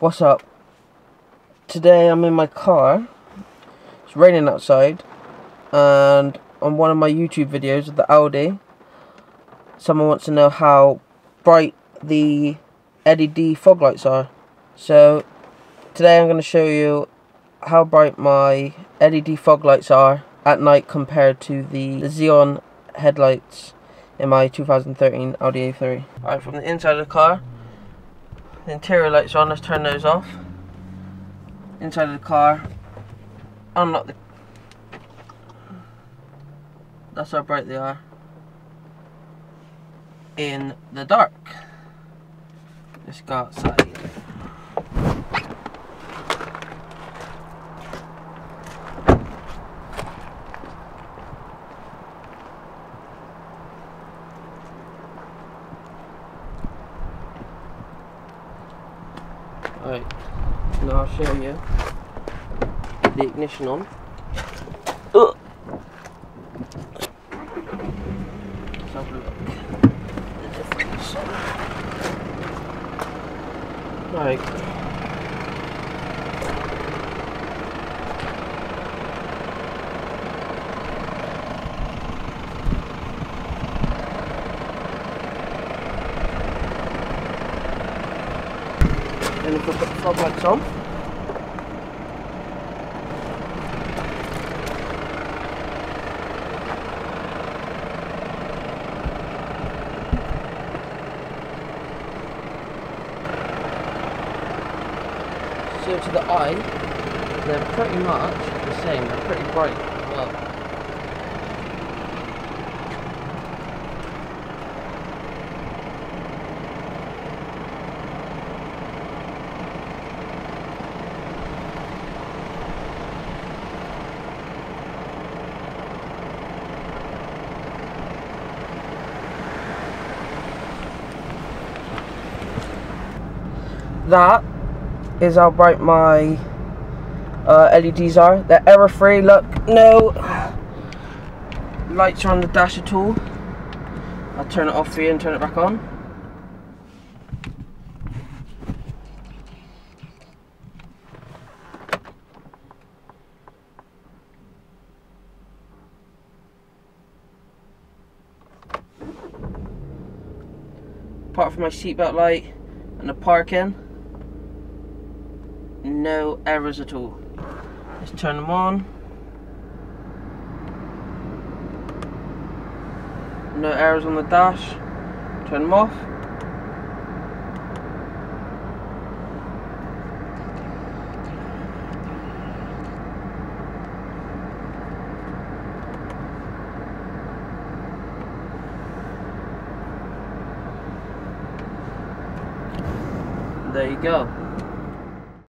What's up? Today I'm in my car. It's raining outside. And on one of my YouTube videos of the Audi, someone wants to know how bright the LED fog lights are. So today I'm going to show you how bright my LED fog lights are at night compared to the Xenon headlights in my 2013 Audi A3. Alright, from the inside of the car, the interior lights are on, let's turn those off. Inside of the car, unlock the... That's how bright they are. In the dark. Let's go outside. Alright, now I'll show you the ignition on. Ugh. Right. And if the fog lights on. So to the eye, they're pretty much the same. They're pretty bright as well. That is how bright my uh, LEDs are. They're error free. Look, no lights are on the dash at all. I'll turn it off for you and turn it back on. Apart from my seatbelt light and the parking no errors at all. Let's turn them on. No errors on the dash. Turn them off. There you go.